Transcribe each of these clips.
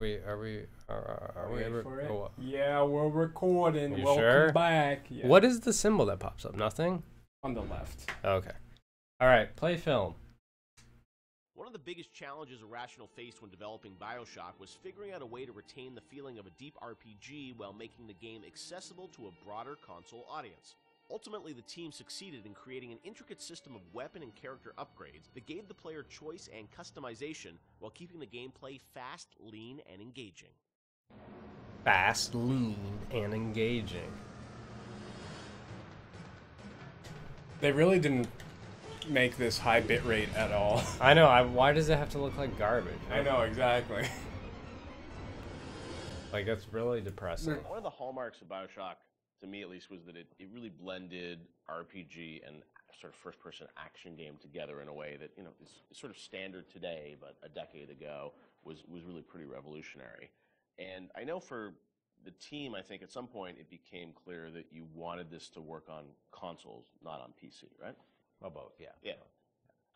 Wait, are we? Are, are we ever? oh, Yeah, we're recording. You Welcome sure? back. Yeah. What is the symbol that pops up? Nothing. on the left? Okay. All right. Play film. One of the biggest challenges Irrational faced when developing Bioshock was figuring out a way to retain the feeling of a deep RPG while making the game accessible to a broader console audience. Ultimately, the team succeeded in creating an intricate system of weapon and character upgrades that gave the player choice and customization while keeping the gameplay fast, lean, and engaging. Fast, lean, and engaging. They really didn't make this high bit rate at all. I know. I, why does it have to look like garbage? I know exactly. Like that's really depressing. One of the hallmarks of Bioshock, to me at least, was that it, it really blended RPG and sort of first person action game together in a way that, you know, is, sort of standard today, but a decade ago was, was really pretty revolutionary. And I know for the team, I think at some point it became clear that you wanted this to work on consoles, not on PC, right? Well, both, yeah. Yeah.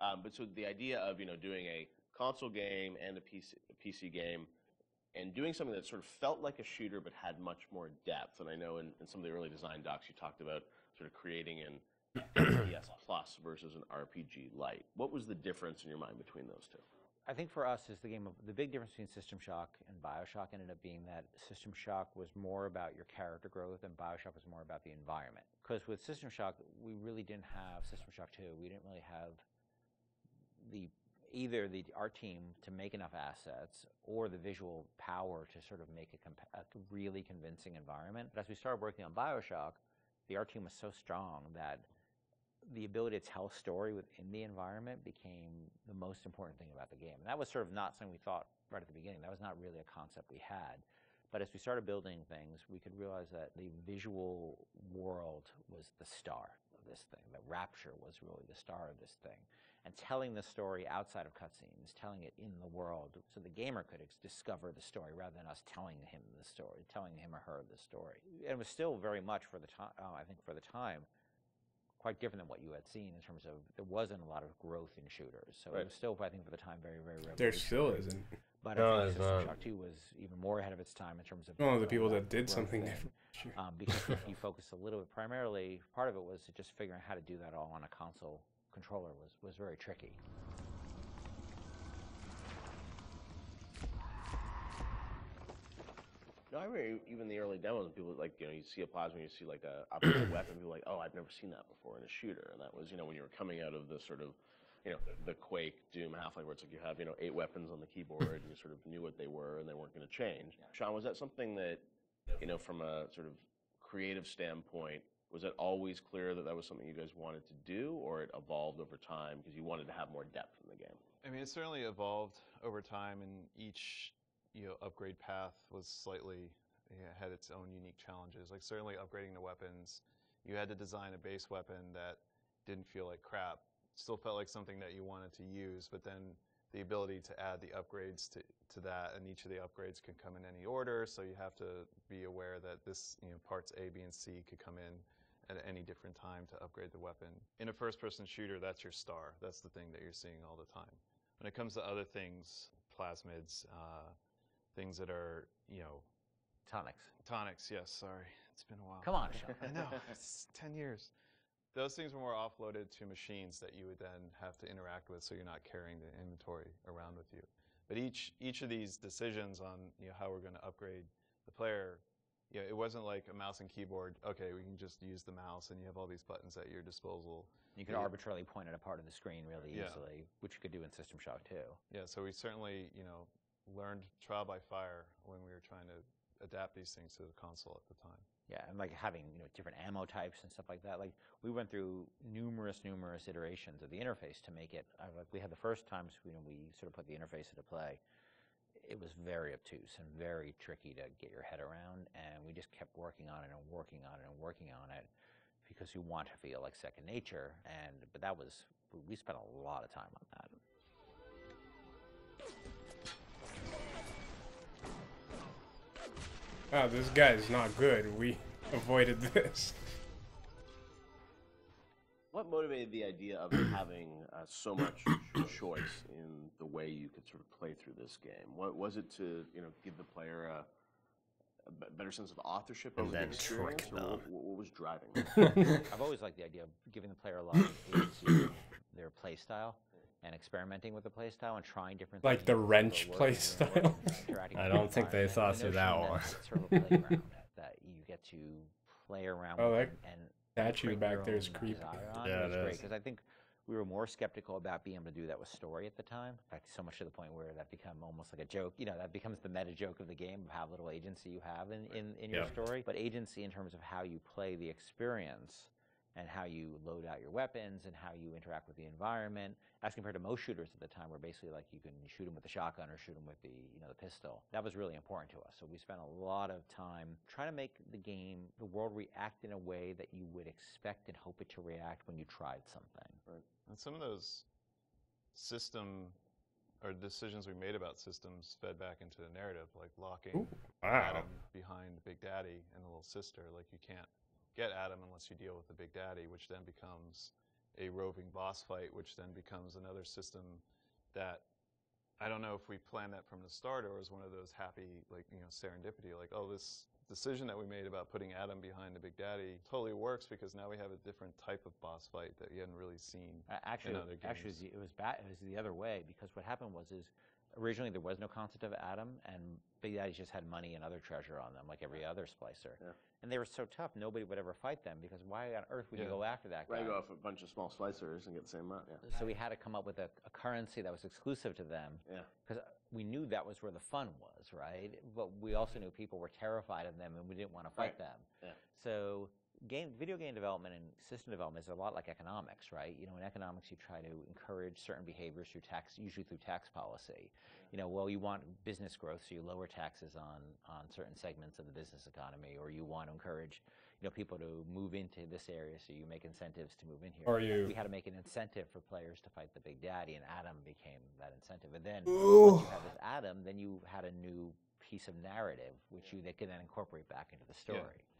Um, but so the idea of you know doing a console game and a PC, a PC game, and doing something that sort of felt like a shooter but had much more depth. And I know in, in some of the early design docs you talked about sort of creating an FPS plus versus an RPG light. What was the difference in your mind between those two? I think for us is the game of the big difference between System Shock and Bioshock ended up being that System Shock was more about your character growth and Bioshock was more about the environment. Because with System Shock, we really didn't have System Shock 2. We didn't really have the either the our team to make enough assets or the visual power to sort of make a, comp- a really convincing environment. But as we started working on Bioshock, the art team was so strong that the ability to tell a story within the environment became the most important thing about the game. And that was sort of not something we thought right at the beginning. That was not really a concept we had. But as we started building things, we could realize that the visual world was the star of this thing. The rapture was really the star of this thing. And telling the story outside of cutscenes, telling it in the world, so the gamer could ex- discover the story rather than us telling him the story, telling him or her the story. And it was still very much for the time, uh, I think for the time, quite different than what you had seen in terms of there wasn't a lot of growth in shooters. So Right. it was still, I think, for the time, very, very revolutionary. There still isn't. But No, I there's think System. Shock 2 was even more ahead of its time in terms of One of the uh, people that did something thing. different. Sure. Um, because you focused a little bit primarily, part of it was just figuring out how to do that all on a console controller was, was very tricky. No, I remember even the early demos. People like you know you see a plasmid, you see like a upgraded weapon. People like, oh, I've never seen that before in a shooter, and that was you know when you were coming out of the sort of you know the Quake, Doom, Half Life, where it's like you have you know eight weapons on the keyboard, and you sort of knew what they were, and they weren't going to change. Sean, was that something that you know from a sort of creative standpoint? Was it always clear that that was something you guys wanted to do, or it evolved over time because you wanted to have more depth in the game? I mean, it certainly evolved over time, and each you know upgrade path was slightly yeah, had its own unique challenges. Like certainly upgrading the weapons, you had to design a base weapon that didn't feel like crap. Still felt like something that you wanted to use, but then the ability to add the upgrades to, to that, and each of the upgrades can come in any order. So you have to be aware that this, you know, parts A, B, and C could come in at any different time to upgrade the weapon. In a first-person shooter, that's your star. That's the thing that you're seeing all the time. When it comes to other things, plasmids, uh, things that are, you know, Tonics. tonics. Yes, sorry, it's been a while. Come on, Sean. I know it's ten years. Those things were more offloaded to machines that you would then have to interact with, so you're not carrying the inventory around with you. But each each of these decisions on you know how we're going to upgrade the player, you know, it wasn't like a mouse and keyboard. Okay, we can just use the mouse, and you have all these buttons at your disposal. You could Yeah. arbitrarily point at a part of the screen really Yeah. easily, which you could do in System Shock too. Yeah, so we certainly you know learned trial by fire when we were trying to adapt these things to the console at the time. Yeah, and like having you know different ammo types and stuff like that. Like we went through numerous, numerous iterations of the interface to make it. Uh, like we had the first times know we sort of put the interface into play. It was very obtuse and very tricky to get your head around, and we just kept working on it and working on it and working on it because you want to feel like second nature. And but that was we- we spent a lot of time on that. Ah, this guy is not good. We avoided this. What motivated the idea of having uh, so much choice in the way you could sort of play through this game? What was it to you know give the player a, a better sense of authorship And over then the trick experience, them. what, what was driving? that? I've always liked the idea of giving the player a lot of agency their play style and experimenting with the play style and trying different Like things. the wrench work play work, style. I don't think they thought the through that one. Sort of a playground that you get to play around Oh, with that and, and statue back there is creepy. Yeah, it it great because I think we were more skeptical about being able to do that with story at the time. In fact, so much to the point where that become almost like a joke. You know, that becomes the meta joke of the game of how little agency you have in, in, in your Yeah. story. But agency in terms of how you play the experience and how you load out your weapons and how you interact with the environment, as compared to most shooters at the time, where basically like you can shoot them with the shotgun or shoot them with the you know the pistol. That was really important to us. So we spent a lot of time trying to make the game, the world react in a way that you would expect and hope it to react when you tried something. And some of those system or decisions we made about systems fed back into the narrative, like locking Wow. Adam behind Big Daddy and the little sister. Like you can't get Adam unless you deal with the Big Daddy, which then becomes a roving boss fight, which then becomes another system that I don't know if we planned that from the start or was one of those happy, like, you know, serendipity, like, oh, this decision that we made about putting Adam behind the Big Daddy totally works because now we have a different type of boss fight that you hadn't really seen. Uh, Actually, other actually, games. it was bad. It was the other way because what happened was is originally there was no concept of Adam, and Big Daddy just had money and other treasure on them, like every other splicer. Yeah. And they were so tough, nobody would ever fight them because why on earth would you go after that guy? Right, go off a bunch of small splicers and get the same amount. Yeah. So we had to come up with a, a currency that was exclusive to them Yeah. because we knew that was where the fun was, right? But we also knew people were terrified of them and we didn't want to fight Right. them. Yeah. So game, video game development and system development is a lot like economics, right? You know, in economics, you try to encourage certain behaviors through tax, usually through tax policy. You know, well, you want business growth, so you lower taxes on on certain segments of the business economy, or you want to encourage, you know, people to move into this area, so you make incentives to move in here. Or you- we had to make an incentive for players to fight the big daddy, and Adam became that incentive. And then Ooh. once you had this Adam, then you had a new piece of narrative, which you they could then incorporate back into the story. Stay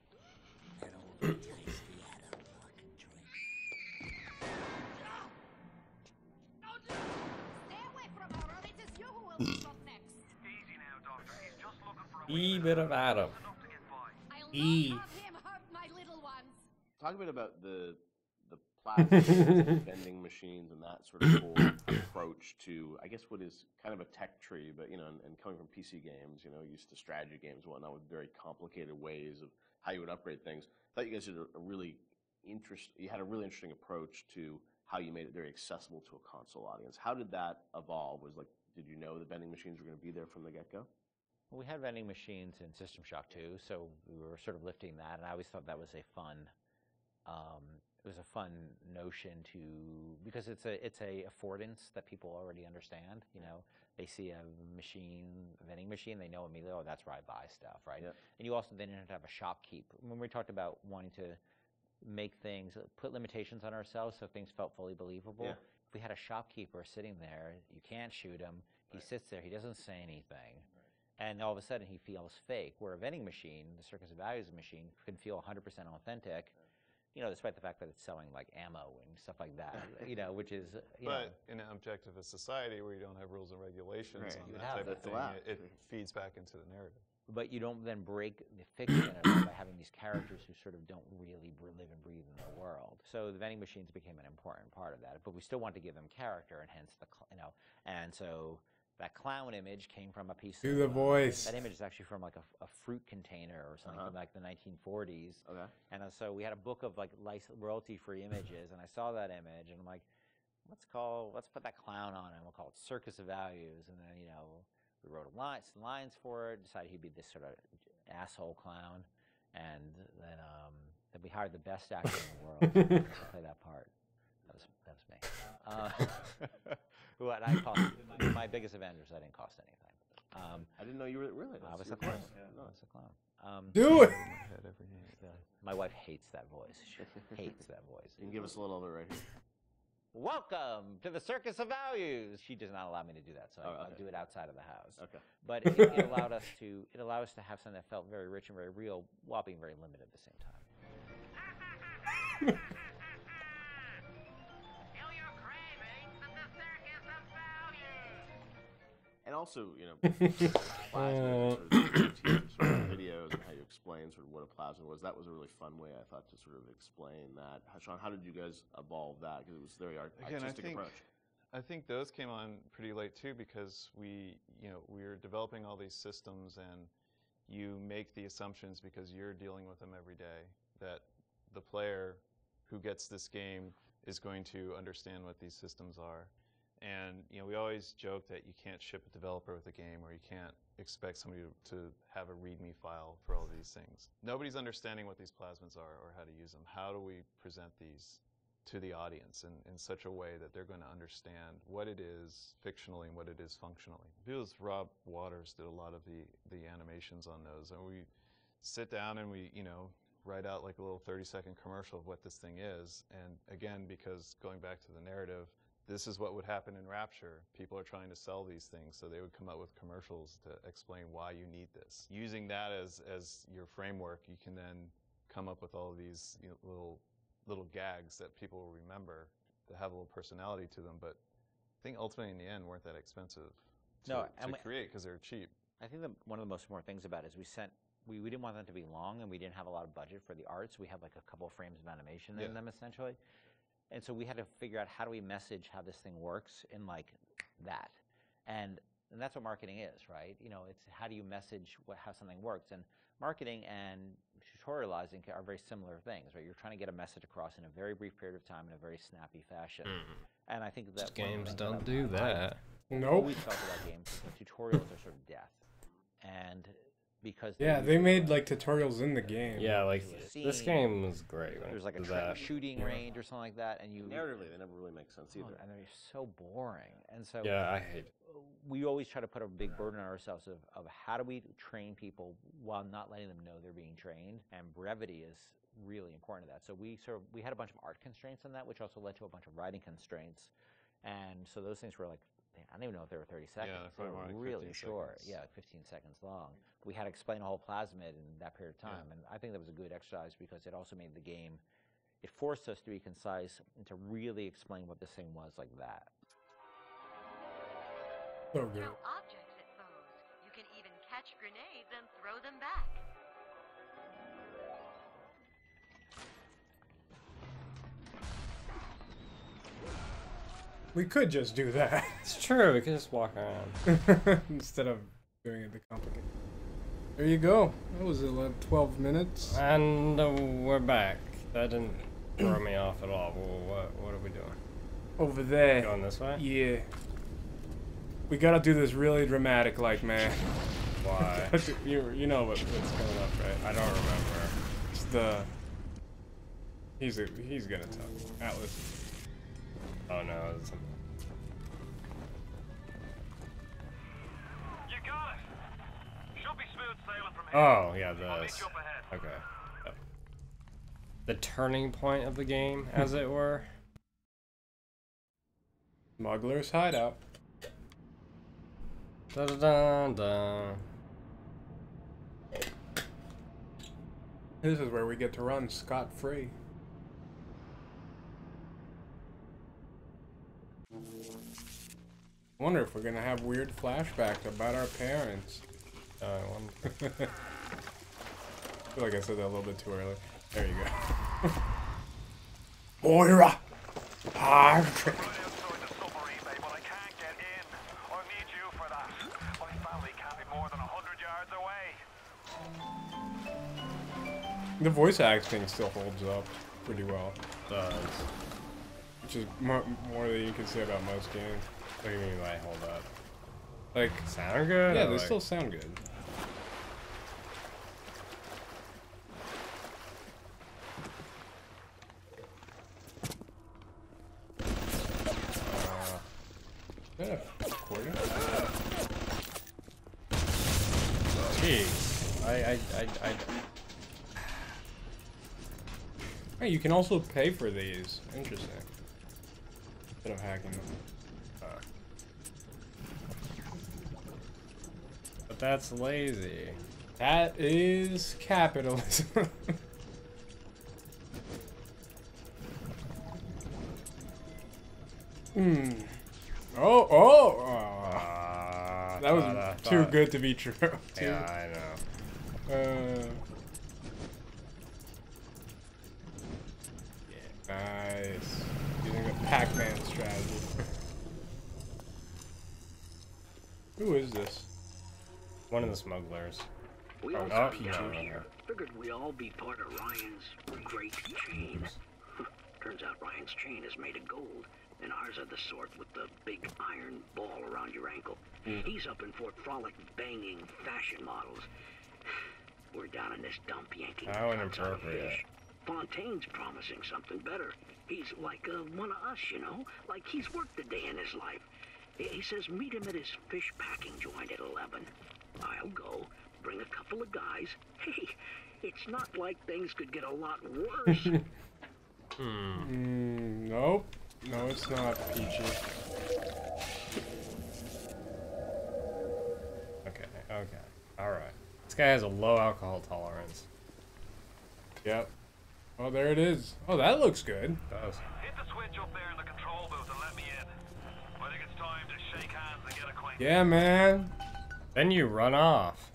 E bit of Adam. enough to get by. I'll E. not have him hurt my little ones. Talk a bit about the the plastic vending machines and that sort of whole approach to, I guess, what is kind of a tech tree, but you know, and, and coming from PC games, you know, used to strategy games and whatnot with very complicated ways of how you would upgrade things. I thought you guys did a, really interest. You had a really interesting approach to how you made it very accessible to a console audience. How did that evolve? Was like, did you know the vending machines were going to be there from the get go? Well, we had vending machines in System Shock 2, so we were sort of lifting that, and I always thought that was a fun. Um, it was a fun notion to because it's a it's a affordance that people already understand. You know, they see a machine, a vending machine, they know immediately, oh, that's where I buy stuff, right? Yeah. And you also then have to have a shopkeep. When we talked about wanting to make things, put limitations on ourselves so things felt fully believable. Yeah. If we had a shopkeeper sitting there, you can't shoot him. He sits there, he doesn't say anything. And all of a sudden he feels fake. Where a vending machine, the Circus of Values machine, can feel 100% authentic, you know, despite the fact that it's selling like ammo and stuff like that, you know, which is, uh, you know, But in an objectivist society where you don't have rules and regulations Right. on You that have type that. of thing, That's it, it feeds back into the narrative. but you don't then break the fiction of it by having these characters who sort of don't really br- live and breathe in the world. So the vending machines became an important part of that, but we still want to give them character, and hence the cl- you know, and so that clown image came from a piece Do of the uh, voice. That image is actually from like a fruit container or something Uh-huh. from like the 1940s. Okay. And uh, so we had a book of like royalty-free images, and I saw that image, and I'm like, let's call, let's put that clown on, it, and we'll call it Circus of Values. And then you know, we wrote a line, some lines for it. Decided he'd be this sort of asshole clown, and then um, then we hired the best actor in the world to play that part. That was that was me. Uh, what I cost my biggest Avengers, I didn't cost anything. Um, I didn't know you were really. I that's was a clown. voice. Yeah, I no. was a clown. Um, Do it. Head every day. the- my wife hates that voice. She hates that voice. You can give us a little of it right here. Welcome to the Circus of Values. She does not allow me to do that, so I, Oh, I okay. do it outside of the house. Okay. But it, it allowed us to it allowed us to have something that felt very rich and very real, while being very limited at the same time. And also, you know, plasmid, sort of sort of videos and how you explain sort of what a plasmid was. That was a really fun way, I thought, to sort of explain that. How- Sean, how did you guys evolve that? Because it was very art- Again, I think approach. I think those came on pretty late too because we, you know, we were developing all these systems and you make the assumptions because you're dealing with them every day that the player who gets this game is going to understand what these systems are. And you know, we always joke that you can't ship a developer with a game or you can't expect somebody to, to have a README file for all these things. Nobody's understanding what these plasmids are or how to use them. How do we present these to the audience in, in such a way that they're going to understand what it is fictionally and what it is functionally. Because Robb Waters did a lot of the, the animations on those, and we sit down and we, you know, write out like a little 30 second commercial of what this thing is. And again, because going back to the narrative, this is what would happen in Rapture. People are trying to sell these things, so they would come up with commercials to explain why you need this. Using that as, as your framework, you can then come up with all of these you know, little little gags that people will remember that have a little personality to them. But I think ultimately, in the end, weren't that expensive to, No, to we- create because they're cheap. I think that one of the most important things about it is we sent we, we didn't want them to be long and we didn't have a lot of budget for the arts. We had like a couple of frames of animation Yeah. in them essentially. And so we had to figure out how do we message how this thing works in like that. And, and that's what marketing is, right? You know, it's how do you message what, how something works. And marketing and tutorializing are very similar things, right? You're trying to get a message across in a very brief period of time in a very snappy fashion. Mm-hmm. And I think that one of the Games don't I've- do I've that. Nope. always felt about games is tutorials are sort of death. And because Yeah, they usually made like tutorials in the game. Yeah, like Scene. this game was great. when there's like a tra- that. shooting range or something like that, and you Narratively, they never really make sense oh, either. and they're so boring. And so Yeah, I hate. we always try to put a big burden on ourselves of, of how do we train people while not letting them know they're being trained, and brevity is really important to that. So we sort of we had a bunch of art constraints on that, which also led to a bunch of writing constraints, and so those things were like. Man, I don't even know if they were 30 seconds. they're they were like really short. seconds. Yeah, 15 seconds long. We had to explain a whole plasmid in that period of time, and I think that was a good exercise because it also made the game. It forced us to be concise and to really explain what this thing was like that. So good. Throw objects at foes. You can even catch grenades and throw them back. We could just do that It's true. We could just walk around. instead of doing it the complicated. There you go. That was 11, 12 minutes. And uh, we're back. That didn't throw me off at all. Well, what what are we doing? Over there. Going this way? Yeah. We gotta do this really dramatic, like, man. Why? you, you know what, what's coming up, right? I don't remember. It's the. He's a, he's gonna tell. Atlas. Oh no. It's, You got it. Should be smooth sailing from here. oh yeah, I'll meet this. you up ahead. Okay. Yep. The turning point of the game, as it were. Smuggler's hideout. Da da da da. This is where we get to run scot free. Wonder if we're gonna have weird flashbacks about our parents. Uh, I feel like I said that a little bit too early. There you go. Moira! Patrick! Right outside the submarine bay, but I can't get in. I need you for that. My family can't more than a hundred yards away. The voice acting still holds up pretty well, does. which is more, more than you can say about most games. What do you mean by hold up? Like, Sound good? yeah, they like- still sound good. Uh, is that a recording? Jeez. I, I, I, I, Hey, you can also pay for these. Interesting. Instead of hacking them. But that's lazy. That is capitalism. Hmm. Oh, oh! Uh, Too thought- good to be true. Too- Yeah, I know. Uh, nice. Using the Pac-Man strategy. Who is this? One of the smugglers. We Oh, all oh, down no, here. Figured we all be part of Ryan's great chain. Turns out Ryan's chain is made of gold, and ours are the sort with the big iron ball around your ankle. He's up in Fort Frolic banging fashion models. We're down in this dump yanking How trucks out of inappropriate. Fontaine's promising something better. He's like uh, one of us, you know? Like he's worked a day in his life. He- He says meet him at his fish packing joint at 11. I'll go, bring a couple of guys. Hey, it's not like things could get a lot worse. Mm, nope. No, it's not Peachy. Okay, okay. Alright. This guy has a low alcohol tolerance. Yep. Oh, there it is. Oh, that looks good. Does. Hit the switch up there in the control booth and let me in. I think it's time to shake hands and get acquainted. Yeah, man. Then you run off.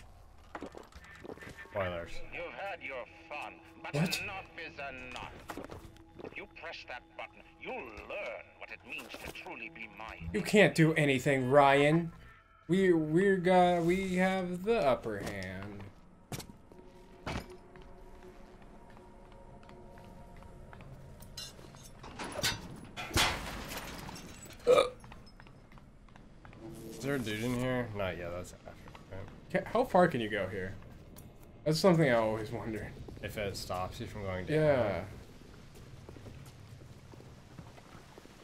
Spoilers. You've had your fun, but What? enough is enough. You press that button, you'll learn what it means to truly be mine. You can't do anything, Ryan. We we're got we have the upper hand. A dude in here? Not yet, that's? How far can you go here? That's something I always wonder. If it stops you from going down. Yeah.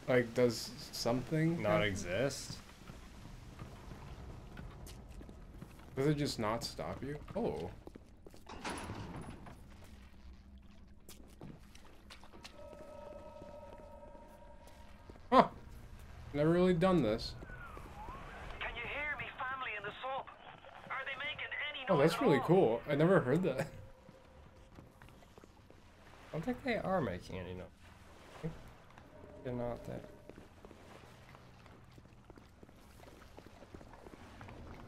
Like, does something Not happen? exist? Does it just not stop you? Oh. Huh. Never really done this. Can you hear me, family in the sub? Are they making any Oh, noise that's really cool. I never heard that. I don't think they are making any noise. They're not there.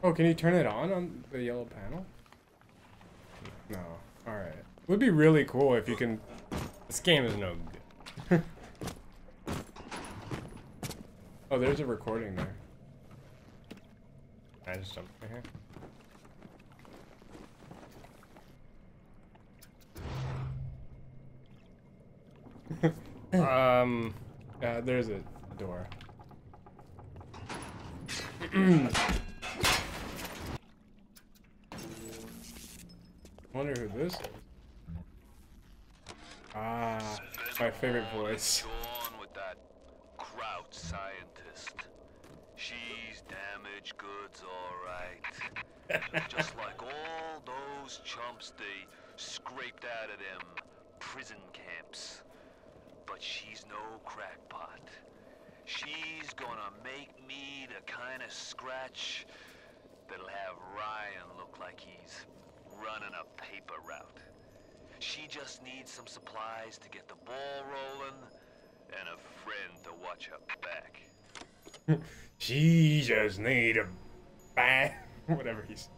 Oh, can you turn it on on the yellow panel? No. Alright. Would be really cool if you can... This game is no good. Oh, there's a recording there. I just jump right here? Um, Yeah, there's a door. wonder who this is. Ah, my favorite voice. With that Kraut scientist. She's damaged goods, alright. Just like all those chumps they scraped out of them prison camps. But she's no crackpot. She's gonna make me the kind of scratch that'll have Ryan look like he's running a paper route. She just needs some supplies to get the ball rolling and a friend to watch her back. She just need a bang. Whatever he's.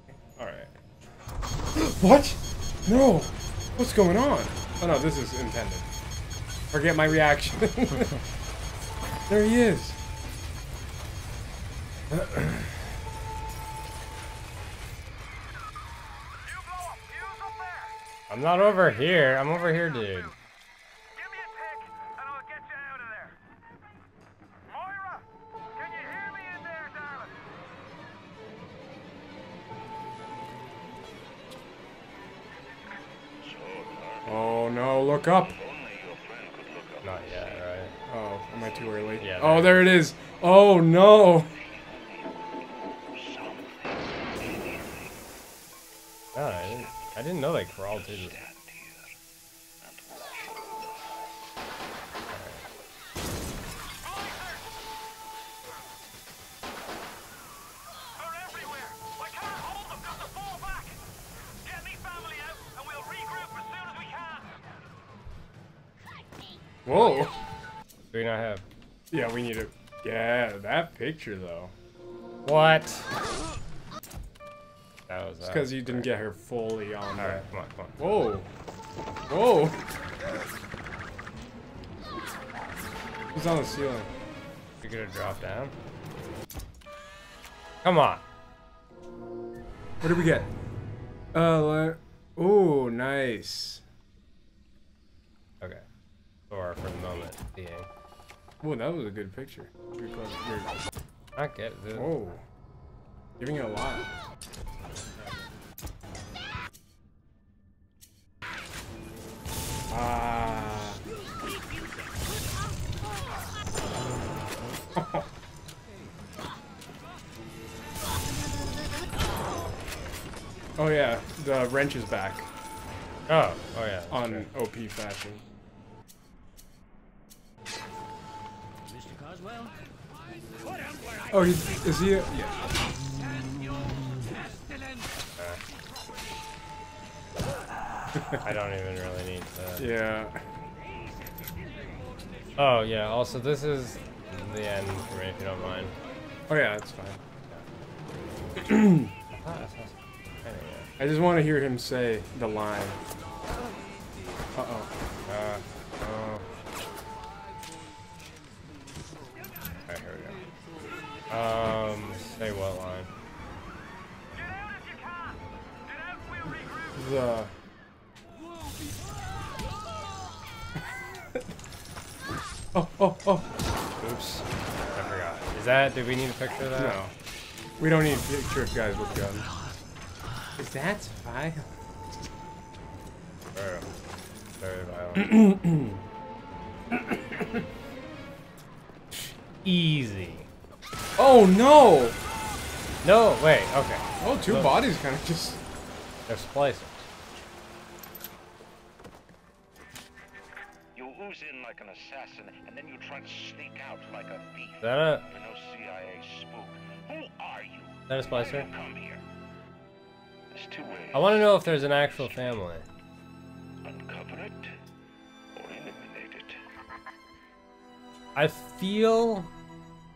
Alright. what? No! What's going on? Oh no, this is intended. Forget my reaction. there he is. You blow a fuse up there! I'm not over here. I'm over here, dude. Give me a pick Oh, there it is. Oh no. No, I didn't. I didn't know they crawled through the. They're everywhere. I can't hold them. Got to fall back. Get me family out and we'll regroup as soon as we can. Whoa. Do we not have? Yeah, we need to. Yeah, that picture though. What? That was It's because you didn't get her fully on All that. right, come on, come on. Whoa. Whoa. Who's on the ceiling? You could have dropped down. Come on. What did we get? Uh, oh, nice. Whoa, that was a good picture. Pretty close. Here. I get it. dude. Whoa. Giving it a lot. Ah. oh yeah, the wrench is back Oh, oh yeah. on. OP fashion. Oh, he's, is he? A, yeah. I don't even really need to. Yeah. Oh yeah. Also, this is the end for me, if you don't mind. Oh yeah, that's fine. That's- that's- anyway. I just want to hear him say the line. Uh Um, say what line? The. oh, oh, oh. Oops. I forgot. Is that, did we need a picture of that? No. We don't need a picture of guys with guns. Is that fine? Very, very violent. Easy. Oh no! No, wait, okay. Oh, two So- bodies kind of just. They're splicers. You ooze in like an assassin, and then you try to sneak out like a thief. Is that a, You're no CIA spook. Who are you? is that a splicer? Come here. There's two ways. I want to know if there's an actual family. Uncover it or eliminate it. I feel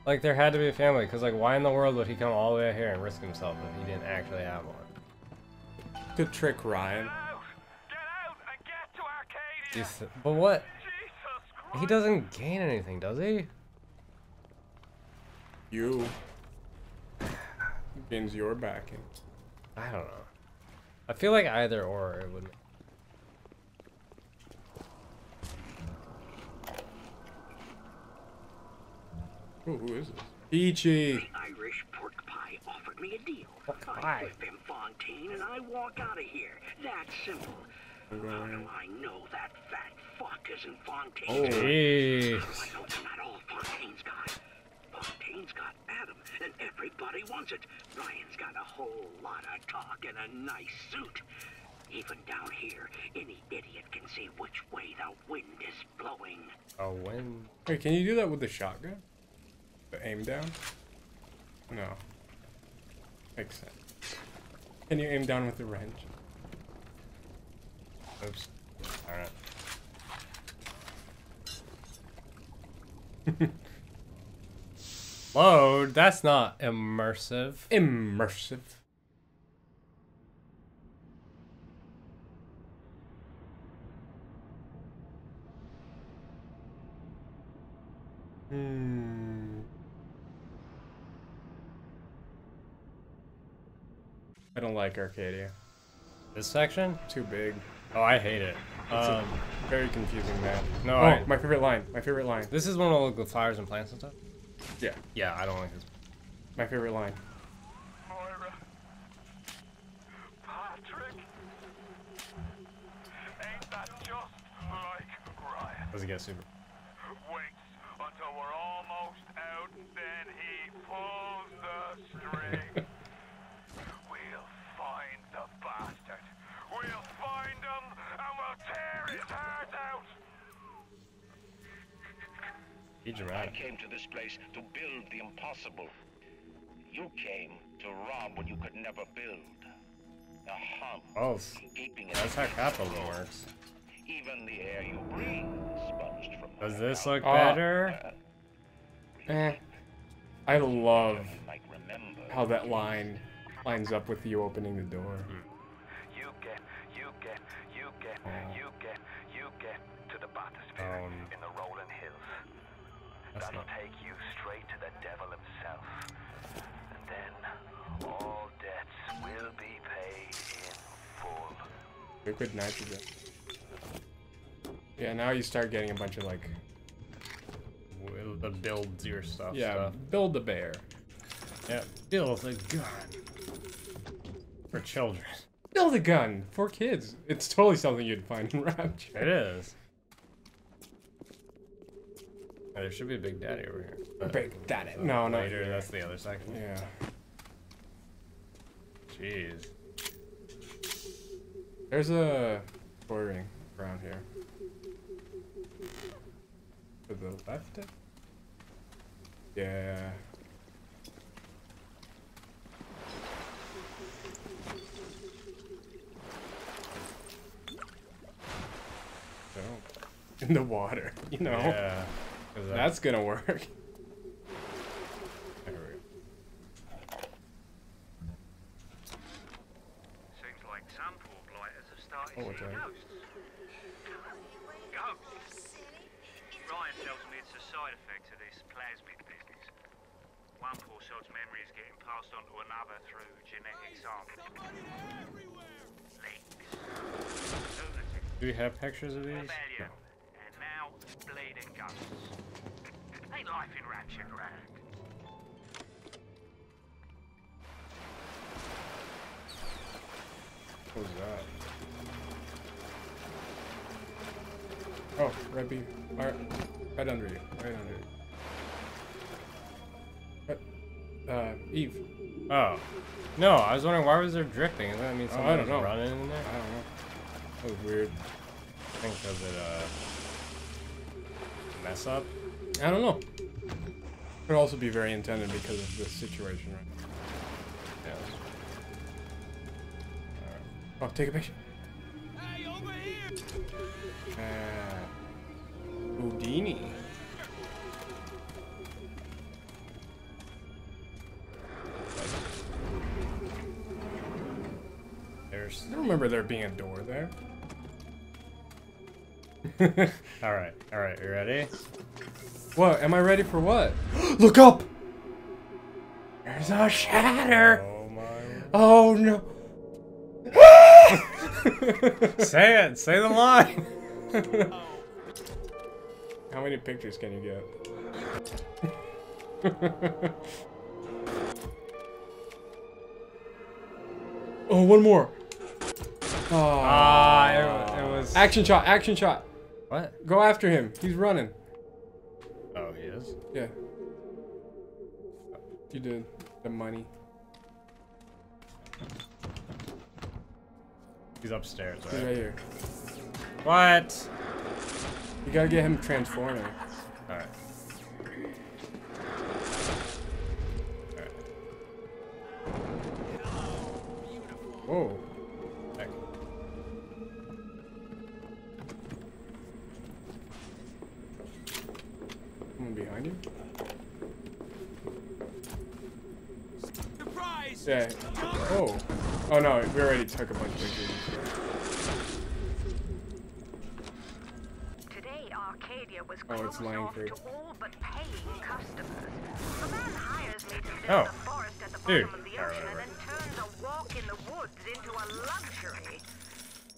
like there had to be a family, because like, why in the world would he come all the way out here and risk himself if he didn't actually have one? To trick Ryan. Th- but what? He doesn't gain anything, does he? You. Gains your backing. I don't know. I feel like either or it would. Ooh, who is this? Peachy. Irish pork pie offered me a deal. pie? I flip him Fontaine and I walk out of here. That simple. How do I know that fat fuck isn't Fontaine? Oh. Jeez. I know they're not all Fontaine's got. Fontaine's got Adam, and everybody wants it. Ryan's got a whole lot of talk and a nice suit. Even down here, any idiot can see which way the wind is blowing. A wind? Wait, can you do that with the shotgun? The aim down? No. Makes sense. Can you aim down with the wrench? Oops. Alright. Load? That's not immersive. Immersive. Hmm. I don't like Arcadia. This section? Too big. Oh, I hate it. It's a Um, very confusing map. no, oh, I- my favorite line. My favorite line. this is one of like the flowers and plants and stuff? Yeah, Yeah, I don't like this. my favorite line. Moira. Patrick. Ain't that just like Ryan? Does it get super? The impossible. You came to rob what you could never build. A hum. Oh, Keeping it that's how capitalism works. Even the air you breathe is sponged from Does this look Oh. better? Eh. I love You might remember how that line lines up with you opening the door. You Liquid nitrogen. Yeah, now you start getting a bunch of like, the build your stuff. yeah, stuff. build the bear. Yeah. Build a gun. For children. Build a gun for kids. It's totally something you'd find in Rapture. It is. Oh, there should be a Big Daddy over here. but Big Daddy. No, no. Later, that's the other section. Yeah. Jeez. There's a toy ring around here. To the left? Yeah. In the water, you know? Yeah. That's gonna work. There we go. Seems like some poor blighters have started what's seeing that? ghosts. Ghosts? Ryan tells me it's a side effect of this plasmid business. One poor sod's memory is getting passed on to another through genetic sampling. Do we have pictures of these? Rebellion. And now, bleeding ghosts. Ain't life in Rapture grand? What was that? Oh, right be right, right under you. Right under you. Right. Uh, Eve. Oh. No, I was wondering why was there dripping? Does that mean Oh, someone I don't was know. running in there? I don't know. That was weird. I think because it, uh... Mess up? I don't know. Could also be very intended because of this situation right now. Yeah. Oh, take a picture. Hey, over here! Uh, Houdini. There's... I don't remember there being a door there. Alright, alright, you ready? What? Am I ready for what? Look up! There's a shatter! Oh my... Oh no! say it! Say the line! How many pictures can you get? oh, one more. Ah, it, it was... Action shot, action shot. What? Go after him. He's running. Oh, he is? Yeah. You did. The money. He's upstairs, He's right? right here. What? You gotta get him transforming. Alright. Alright. Whoa. Heck. Someone behind you? Surprise! Yeah. Oh. Oh no, we already took a bunch of pictures. Today, Arcadia was Oh, it's closed off Langford. to all but paying customers. A man hires me to visit Oh. the forest at the Dude. bottom of the I ocean and remember. then turns a walk in the woods into a luxury.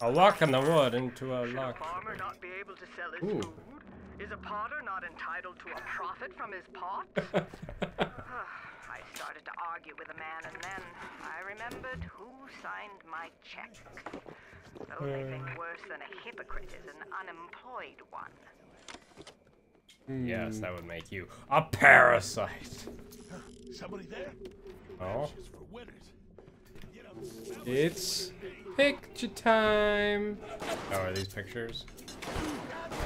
A walk in the wood into a Should lock. a farmer not be able to sell his Ooh. food? Is a potter not entitled to a profit from his pot? I started to argue with the man, and then I remembered who signed my checks. The only thing uh. worse than a hypocrite is an unemployed one. Yes, hmm. that would make you a parasite. Somebody there? Oh? Just for winners. You know, It's picture time. Oh, are these pictures?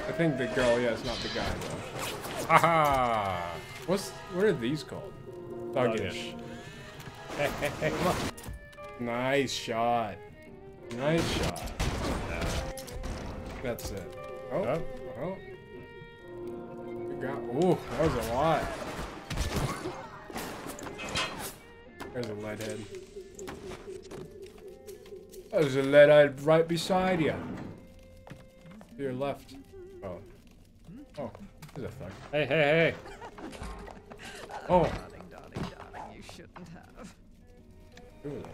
I think the girl, yeah, it's not the guy though. Haha! What's what are these called? Thuggish. Hey, hey, hey, come on. Nice shot. Nice shot. That's it. Oh. Oh. Oh. Good God. Ooh, that was a lot. There's a lead head. There's a lead head right beside you. To your left. Oh. Oh, there's a thug. Hey, hey, hey. Oh. Darling, darling, darling, you shouldn't have. Ooh.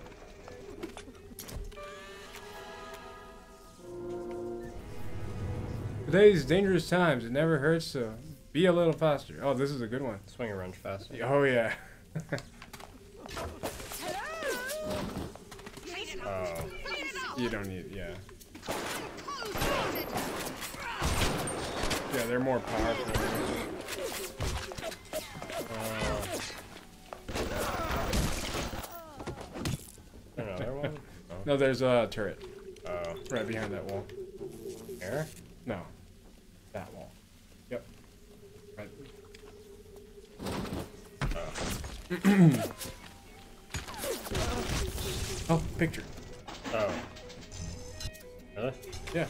Today's dangerous times. It never hurts to be a little faster. Oh, this is a good one. Swing a wrench faster. Oh yeah. Oh. you don't need. Yeah. Yeah, they're more powerful. Uh, another one? Oh. No, there's a turret Oh. right behind that wall. Here? No, that wall. Yep. Right. oh, picture. Oh. Really? Yeah.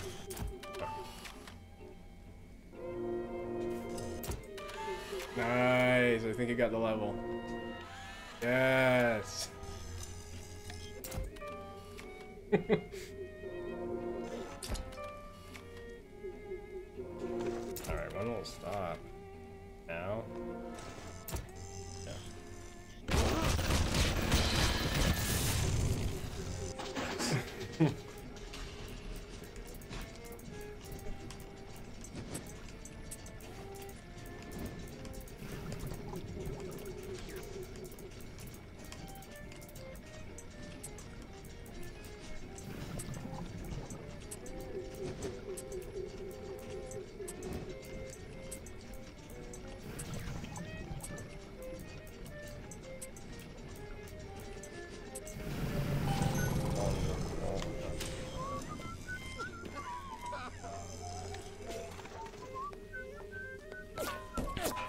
Nice. I think it got the level. Yes. Alright, when will stop?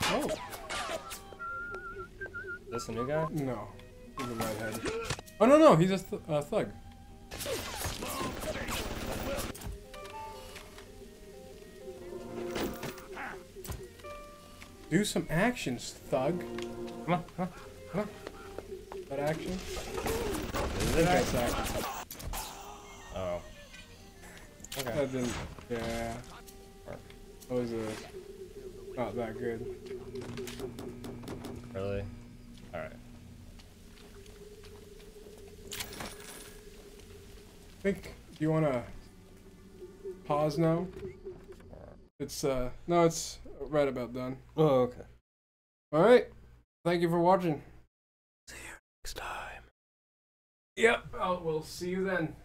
Oh. Is this a new guy? No. He's a redhead. Oh no no, he's a th uh, thug. Do some actions, thug. Come on, come on, come on. That action? Is it that's action. Oh. Okay. That didn't. Yeah. That was a not that good. Really? Alright. I think. Do you want to pause now? It's uh no, it's right about done. Oh, okay. All right. Thank you for watching. See you next time. Yep. Oh, we'll see you then.